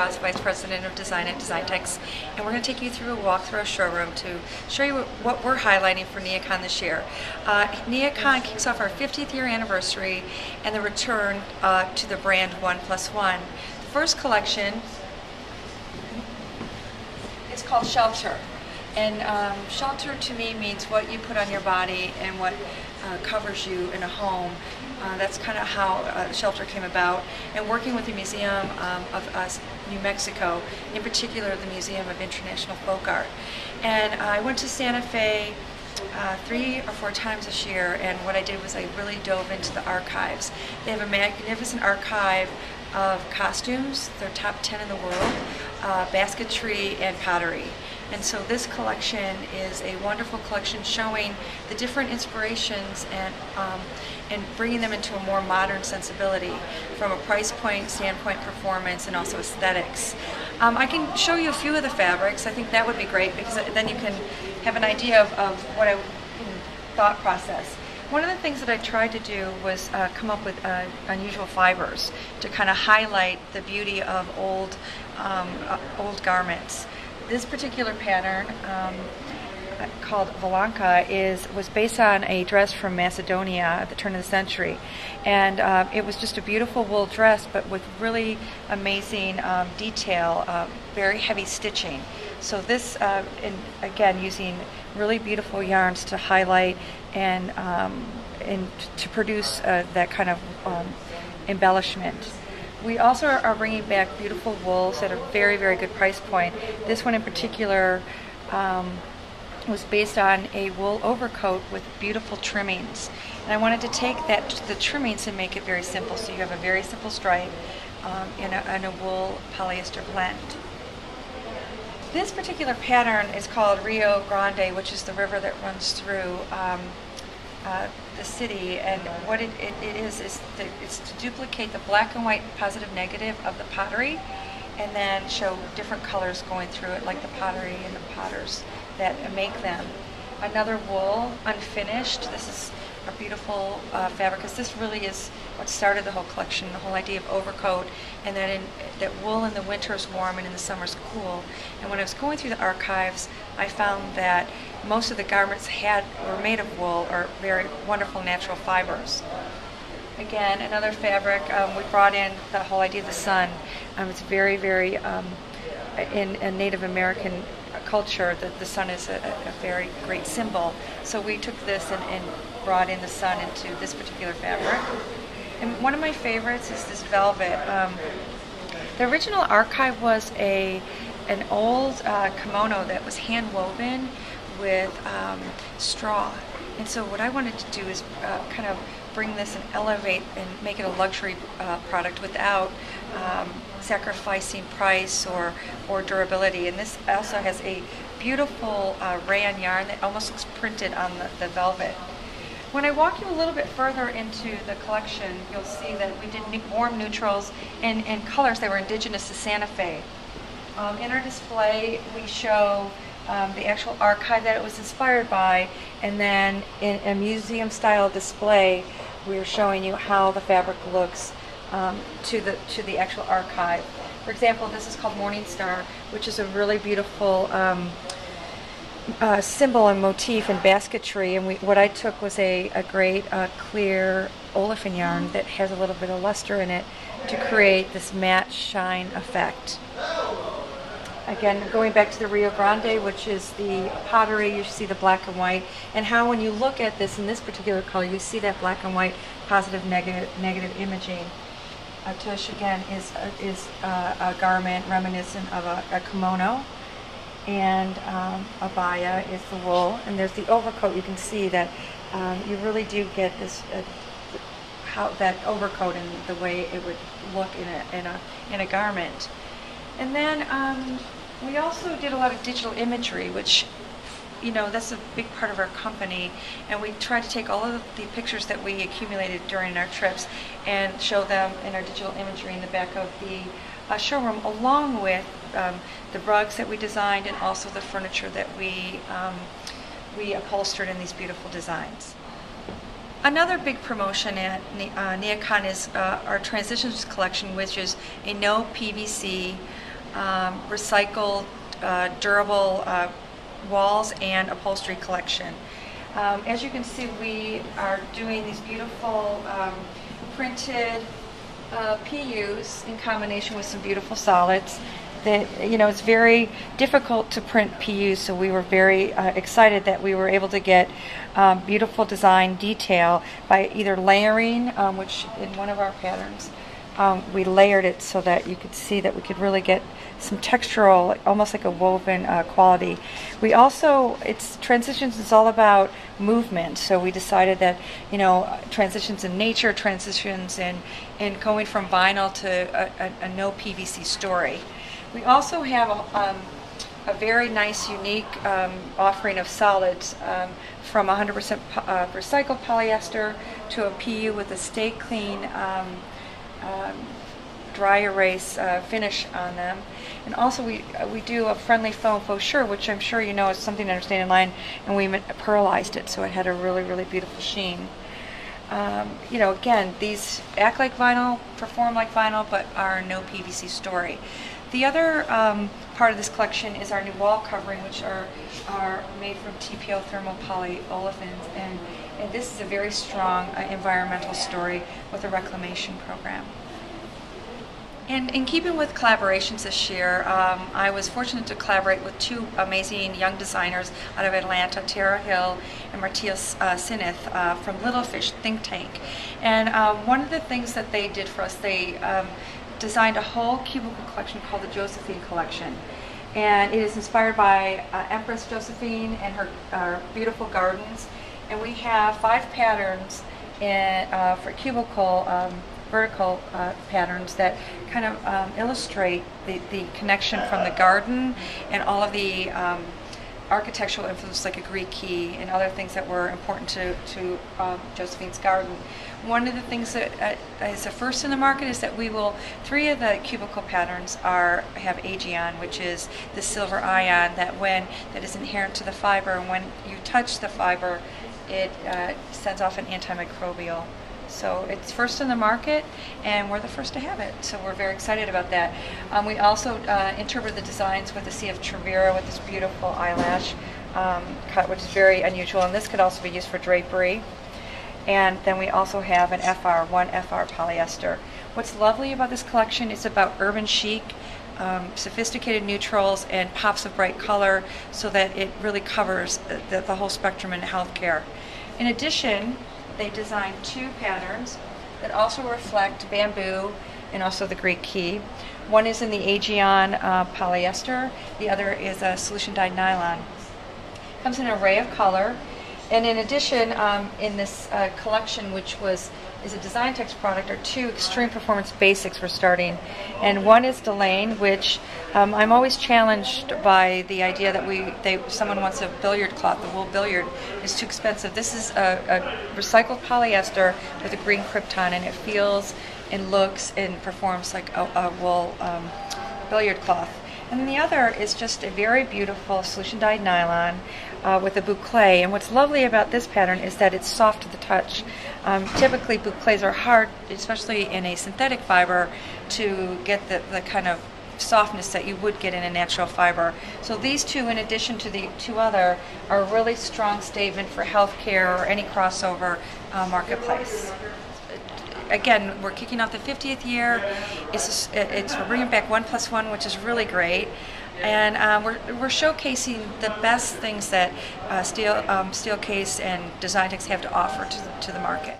Ross, Vice President of Design at Designtex, and we're going to take you through a walk through our showroom to show you what we're highlighting for NeoCon this year. Uh, NeoCon kicks off our 50th year anniversary and the return uh, to the brand One Plus One. The first collection is called Shelter. And um, shelter to me means what you put on your body and what uh, covers you in a home. Uh, that's kind of how uh, shelter came about. And working with the Museum um, of New Mexico, in particular the Museum of International Folk Art. And I went to Santa Fe uh, three or four times this year, and what I did was I really dove into the archives. They have a magnificent archive of costumes, they're top 10 in the world, uh, basketry, and pottery. And so this collection is a wonderful collection showing the different inspirations and, um, and bringing them into a more modern sensibility from a price point standpoint, performance, and also aesthetics. Um, I can show you a few of the fabrics. I think that would be great because then you can have an idea of, of what I thought process. One of the things that I tried to do was uh, come up with uh, unusual fibers to kind of highlight the beauty of old, um, uh, old garments. This particular pattern um, called Volanka is was based on a dress from Macedonia at the turn of the century, and uh, it was just a beautiful wool dress, but with really amazing um, detail, uh, very heavy stitching. So this, uh, in, again, using really beautiful yarns to highlight and, um, and to produce uh, that kind of um, embellishment. We also are bringing back beautiful wools at a very, very good price point. This one in particular um, was based on a wool overcoat with beautiful trimmings. And I wanted to take that the trimmings and make it very simple. So you have a very simple stripe um, in, a, in a wool polyester blend. This particular pattern is called Rio Grande, which is the river that runs through um, uh, the city. And what it, it, it is is to, it's to duplicate the black and white positive negative of the pottery, and then show different colors going through it, like the pottery and the potters that make them. Another wool, unfinished. This is a beautiful uh, fabric because this really is what started the whole collection, the whole idea of overcoat, and that in, that wool in the winter is warm and in the summer is cool. And when I was going through the archives, I found that most of the garments had were made of wool or very wonderful natural fibers. Again, another fabric. Um, we brought in the whole idea of the sun. Um, it's very, very um, in, in Native American culture that the sun is a, a, very great symbol. So we took this and, and brought in the sun into this particular fabric. And one of my favorites is this velvet. Um, the original archive was a an old uh, kimono that was hand woven with um, straw. And so what I wanted to do is uh, kind of bring this and elevate and make it a luxury uh, product without um, sacrificing price or, or durability. And this also has a beautiful uh, rayon yarn that almost looks printed on the, the velvet. When I walk you a little bit further into the collection, you'll see that we did warm neutrals and, and colors that were indigenous to Santa Fe. Um, in our display, we show um, the actual archive that it was inspired by, and then in a museum-style display, we're showing you how the fabric looks um, to the to the actual archive. For example, this is called Morning Star, which is a really beautiful um, uh, symbol and motif in basketry. And we, what I took was a, a great uh, clear olefin yarn that has a little bit of luster in it to create this matte shine effect. Again, going back to the Rio Grande, which is the pottery, you see the black and white, and how when you look at this in this particular color, you see that black and white positive, negative, negative imaging. A tush, again, is, a, is a, a garment reminiscent of a, a kimono, and um, abaya is the wool, and there's the overcoat. You can see that um, you really do get this uh, how that overcoat and the way it would look in a in a in a garment. And then um, we also did a lot of digital imagery, which you know, that's a big part of our company. And we try to take all of the pictures that we accumulated during our trips and show them in our digital imagery in the back of the uh, showroom, along with um, the rugs that we designed and also the furniture that we, um, we upholstered in these beautiful designs. Another big promotion at uh, NeoCon is uh, our Transitions collection, which is a no PVC um, recycled, uh, durable uh, walls and upholstery collection. Um, as you can see, we are doing these beautiful um, printed uh, PUs in combination with some beautiful solids. That you know, it's very difficult to print PUs, so we were very uh, excited that we were able to get um, beautiful design detail by either layering, um, which in one of our patterns um, we layered it so that you could see that we could really get some textural, almost like a woven uh, quality. We also, it's transitions is all about movement. So we decided that, you know, transitions in nature, transitions in, in going from vinyl to a, a, a no PVC story. We also have a, um, a very nice, unique um, offering of solids um, from 100% po- uh, recycled polyester to a PU with a stay clean um, um, dry erase uh, finish on them. And also we uh, we do a friendly foam faux sure, which I'm sure you know is something to understand in line, and we pearlized it so it had a really, really beautiful sheen. Um, you know, again, these act like vinyl, perform like vinyl, but are no PVC story. The other um, part of this collection is our new wall covering, which are are made from TPO thermal polyolefins, and, and this is a very strong uh, environmental story with a reclamation program. And in keeping with collaborations this year, um, I was fortunate to collaborate with two amazing young designers out of Atlanta, Tara Hill and Martias uh, Sinith uh, from Little Fish Think Tank. And um, one of the things that they did for us, they um, designed a whole cubicle collection called the Josephine Collection. And it is inspired by uh, Empress Josephine and her uh, beautiful gardens. And we have five patterns in, uh, for cubicle um, vertical uh, patterns that kind of um, illustrate the, the connection from the garden and all of the um, architectural influence like a Greek key and other things that were important to, to um, Josephine's garden. One of the things that uh, is first in the market is that we will, three of the cubicle patterns are have Aegion, which is the silver ion that when, that is inherent to the fiber, and when you touch the fiber, it uh, sends off an antimicrobial so it's first in the market, and we're the first to have it. So we're very excited about that. Um, we also uh, interpret the designs with the Sea of Trevira with this beautiful eyelash um, cut, which is very unusual. And this could also be used for drapery. And then we also have an FR, one FR polyester. What's lovely about this collection is about urban chic, um, sophisticated neutrals, and pops of bright color so that it really covers the, the whole spectrum in healthcare. In addition, they designed two patterns that also reflect bamboo and also the Greek key. One is in the Aegion uh, polyester, the other is a solution dyed nylon. Comes in an array of color, and in addition, um, in this uh, collection, which was is a Designtex product, are two extreme performance basics we're starting, and one is Delane, which um, I'm always challenged by the idea that we they someone wants a billiard cloth, the wool billiard is too expensive. This is a, a recycled polyester with a green Crypton, and it feels and looks and performs like a, a wool um, billiard cloth. And the other is just a very beautiful solution dyed nylon uh, with a boucle. And what's lovely about this pattern is that it's soft to the touch. Um, typically, boucles are hard, especially in a synthetic fiber, to get the, the kind of softness that you would get in a natural fiber. So these two, in addition to the two other, are a really strong statement for healthcare or any crossover uh, marketplace again, we're kicking off the 50th year. It's, it's we're bringing back one plus one, which is really great. And um, we're, we're showcasing the best things that uh, Steel, um, Steelcase and Designtex have to offer to the, to the market.